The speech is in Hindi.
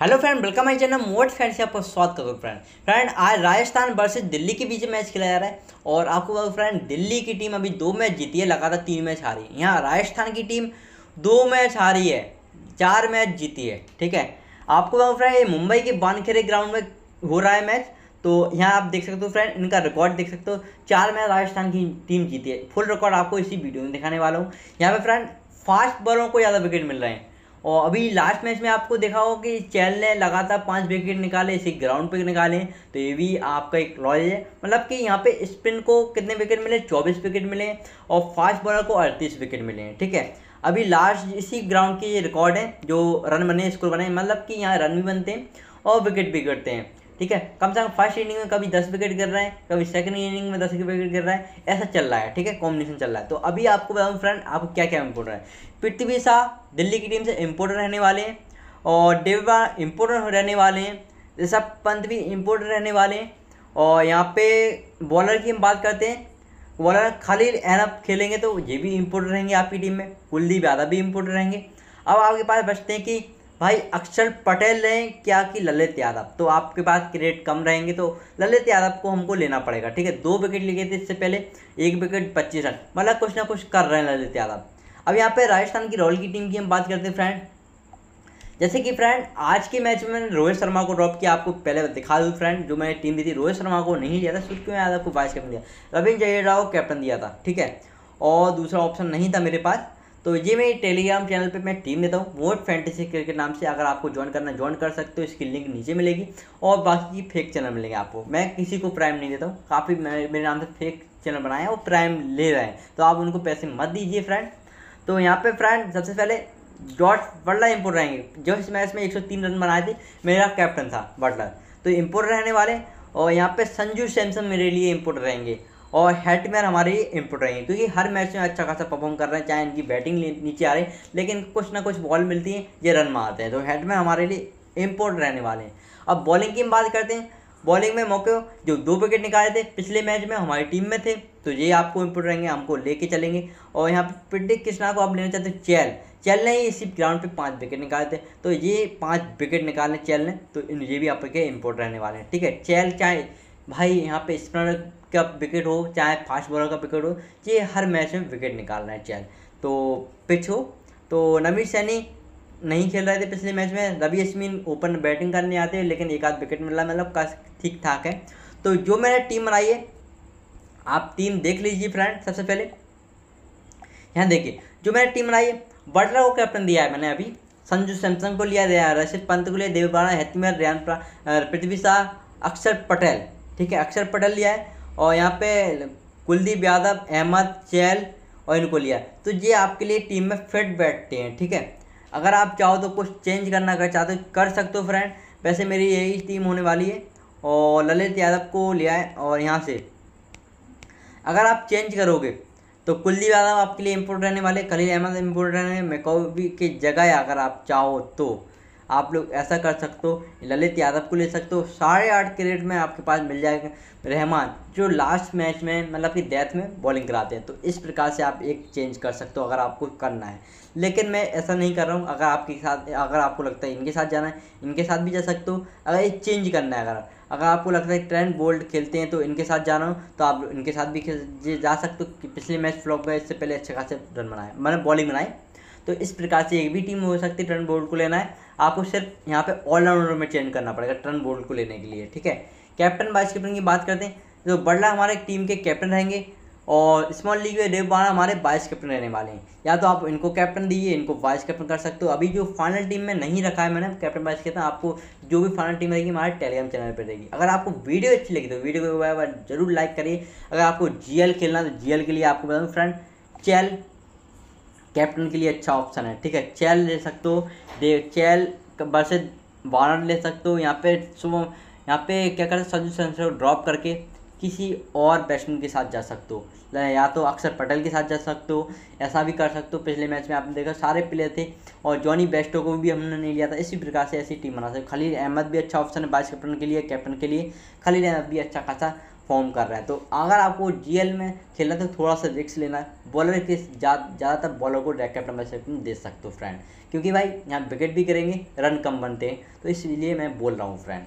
Hello friend welcome my channel मोट फ्रेंड से आपका स्वागत करो फ्रेंड फ्रेंड आज राजस्थान वर्सेस दिल्ली के बीच मैच खेला जा रहा है और आपको फ्रेंड दिल्ली की टीम अभी दो मैच जीती है, लगातार तीन मैच हारी है। यहाँ राजस्थान की टीम दो मैच हारी है, चार मैच जीती है, ठीक है? आपको बताओ फ्रेंड ये मुंबई के बानखेरे ग्राउंड में हो रहा है मैच तो यहाँ आप देख सकते हो फ्रेंड इनका रिकॉर्ड देख सकते हो, चार मैच राजस्थान की टीम जीती है। फुल रिकॉर्ड आपको इसी वीडियो में दिखाने वाला हूँ। यहाँ पे फ्रेंड फास्ट बॉलों को ज़्यादा विकेट मिल रहे हैं। और अभी लास्ट मैच में आपको देखा होगा कि चैल ने लगातार पाँच विकेट निकाले, इसी ग्राउंड पे निकाले। तो ये भी आपका एक लॉज है। मतलब कि यहाँ पे स्पिन को कितने विकेट मिले? चौबीस विकेट मिले और फास्ट बॉलर को अड़तीस विकेट मिले ठीक है? अभी लास्ट इसी ग्राउंड के ये रिकॉर्ड है, जो रन बने स्कोर बने मतलब कि यहाँ रन भी बनते हैं और विकेट भी गिरते हैं। ठीक है? कम से कम फ़र्स्ट इनिंग में कभी दस विकेट गिर रहे हैं, कभी सेकंड इनिंग में दस विकेट गिर रहा है, ऐसा चल रहा है, ठीक है? कॉम्बिनेशन चल रहा है। तो अभी आपको बताऊँ फ्रेंड आपको क्या क्या इम्पोर्टेंट है? पृथ्वी शाह दिल्ली की टीम से इम्पोर्टेंट रहने वाले हैं और देवा इम्पोर्टेंट रहने वाले हैं। ऋषभ पंत भी इम्पोर्टेंट रहने वाले हैं। और यहाँ पे बॉलर की हम बात करते हैं। बॉलर खाली एनअप खेलेंगे तो ये भी इम्पोर्टेंट रहेंगे आपकी टीम में। कुलदीप यादव भी इम्पोर्टेंट रहेंगे। अब आपके पास बचते हैं कि भाई, अक्षर पटेल रहें क्या कि? ललित यादव। तो आपके पास क्रेडिट कम रहेंगे तो ललित यादव को हमको लेना पड़ेगा, ठीक है? दो विकेट लिए थे इससे पहले, एक विकेट पच्चीस रन। मतलब कुछ ना कुछ कर रहे हैं ललित यादव। अब यहाँ पे राजस्थान की रॉयल की टीम की हम बात करते हैं फ्रेंड जैसे कि फ्रेंड आज के मैच में मैंने रोहित शर्मा को ड्रॉप किया, आपको पहले दिखा दूँ फ्रेंड जो मैंने टीम दी थी, रोहित शर्मा को नहीं लिया था क्यों यादव को वाइस कैप्टन दिया रविंद्र जडेजा को कैप्टन दिया था, ठीक है? और दूसरा ऑप्शन नहीं था मेरे पास तो ये मैं टेलीग्राम चैनल पे मैं टीम देता हूँ। मोट फैंटेसी क्रिकेट नाम से अगर आपको ज्वाइन करना ज्वाइन कर सकते हो। इसकी लिंक नीचे मिलेगी और बाकी फेक चैनल मिलेंगे आपको। मैं किसी को प्राइम नहीं देता हूँ। काफ़ी मेरे नाम से फेक चैनल बनाए और प्राइम ले रहे हैं। तो आप उनको पैसे मत दीजिए फ्रेंड तो यहाँ पर फ्रेंड सबसे पहले जॉर्ज बटलर इम्पोर्ट रहेंगे। जो इस मैच में 103 रन बनाए थे, मेरा कैप्टन था बटलर तो इम्पोर्ट रहने वाले और यहाँ पे संजू सैमसन मेरे लिए इम्पोर्ट रहेंगे। और हेटमैन हमारे लिए इम्पोर्ट रहेंगे क्योंकि हर मैच में अच्छा खासा परफॉर्म कर रहे हैं, चाहे इनकी बैटिंग नीचे आ रही है लेकिन कुछ ना कुछ बॉल मिलती है, ये रन मारते हैं। तो हेटमैन हमारे लिए इम्पोर्ट रहने वाले हैं। अब बॉलिंग की हम बात करते हैं। बॉलिंग में मौके, जो दो विकेट निकाले थे, पिछले मैच में हमारी टीम में थे तो ये आपको इम्पोर्ट रहेंगे, हमको लेके चलेंगे। और यहाँ पे पिटिक कृष्णा को आप लेना चाहते हैं चैल चैल ने ही इसी ग्राउंड पे पाँच विकेट निकाले थे। तो ये पाँच विकेट निकाले चैल ने तो ये भी आपके इम्पोर्ट रहने वाले हैं। ठीक है चैल चाहे भाई, यहाँ पे स्पिनर का विकेट हो, चाहे फास्ट बॉलर का विकेट हो, ये हर मैच में विकेट निकालना है चैल तो पिच हो तो नवीर सैनी नहीं खेल रहे थे पिछले मैच में, रवि अश्विन ओपन बैटिंग करने आते हैं, लेकिन एक आध विकेट मिल मतलब ठीक ठाक है। तो जो मैंने टीम बनाई है, आप टीम देख लीजिए फ्रेंड, सबसे पहले। यहाँ देखिए, जो मैंने टीम बनाई है, बटलर को कैप्टन दिया है मैंने अभी। संजू सैमसंग को लिया दिया रशिद पंत को लिया देवबाड़ा हेतमेर, रियान पृथ्वी शाह, अक्षर पटेल। ठीक है, अक्षर पटेल लिया है और यहाँ पे कुलदीप यादव, अहमद, चैल और इनको लिया तो ये आपके लिए टीम में फिट बैठते हैं, ठीक है? अगर आप चाहो तो कुछ चेंज करना, अगर चाहते हो कर सकते हो फ्रेंड। वैसे मेरी यही टीम होने वाली है और ललित यादव को लिया है और यहाँ से। अगर आप चेंज करोगे तो कुलदीप यादव आपके लिए इम्पोर्टेंट रहने वाले खलील अहमद इम्पोर्टेंट रहने मैकोबी की जगह अगर आप चाहो तो। आप लोग ऐसा कर सकते हो, ललित यादव को ले सकते हो, साढ़े आठ के रेट में आपके पास मिल जाएगा। रहमान, जो लास्ट मैच में मतलब कि डेथ में बॉलिंग कराते हैं तो इस प्रकार से आप एक चेंज कर सकते हो अगर आपको करना है। लेकिन मैं ऐसा नहीं कर रहा हूँ, अगर आपके साथ, अगर आपको लगता है इनके साथ जाना है, इनके साथ भी जा सकते हो, अगर एक चेंज करना है अगर अगर आपको लगता है ट्रेंड बोल्ड खेलते हैं तो इनके साथ जाना हो तो आप इनके साथ भी खेल, जा सकते हो पिछले मैच फ्लॉप गए, इससे पहले अच्छे खासे रन बनाए मैंने बॉलिंग बनाई तो इस प्रकार से एक भी टीम हो सकती है टर्न बोल्ड को लेना है आपको सिर्फ़ यहाँ पे ऑलराउंडर में चेंज करना पड़ेगा टर्न बोल्ड को लेने के लिए, ठीक है? कैप्टन वाइस कैप्टन की बात करते हैं तो बड़ला हमारे टीम के कैप्टन रहेंगे और स्मॉल लीग में देव बाणा हमारे वाइस कैप्टन रहने वाले हैं। या तो आप इनको कैप्टन दीजिए, इनको वाइस कैप्टन कर सकते हो। अभी जो फाइनल टीम में नहीं रखा है मैंने कैप्टन वाइस कैप्टन आपको जो भी फाइनल टीम रहेगी हमारे टेलीग्राम चैनल पर रहेगी। अगर आपको वीडियो अच्छी लगी तो वीडियो को ज़रूर लाइक करिए। अगर आपको जीएल खेलना तो जीएल के लिए आपको बताऊँ फ्रेंड चैल कैप्टन के लिए अच्छा ऑप्शन है, ठीक है? चैल ले सकते हो, दे, चैल वर्सेज वारंट ले सकते हो, यहाँ पे सुबह, यहाँ पे क्या करते संजू सैमसन को ड्रॉप करके किसी और बैट्समैन के साथ जा सकते हो। या तो अक्षर पटेल के साथ जा सकते हो, ऐसा भी कर सकते हो। पिछले मैच में आपने देखा सारे प्लेयर थे और जॉनी बेस्टो को भी हमने नहीं लिया था, इसी प्रकार से ऐसी टीम बना सकते खलील अहमद भी अच्छा ऑप्शन है वाइस कैप्टन के लिए कैप्टन के लिए। खलील अहमद भी अच्छा खासा फॉर्म कर रहा है। तो अगर आपको जीएल में खेलना तो थोड़ा सा रिक्स लेना है। बॉलर के ज़्यादातर बॉलर को कैप्टन वाइस कैप्टन दे सकते हो फ्रेंड क्योंकि भाई, यहाँ विकेट भी करेंगे रन कम बनते हैं। तो इसलिए मैं बोल रहा हूँ फ्रेंड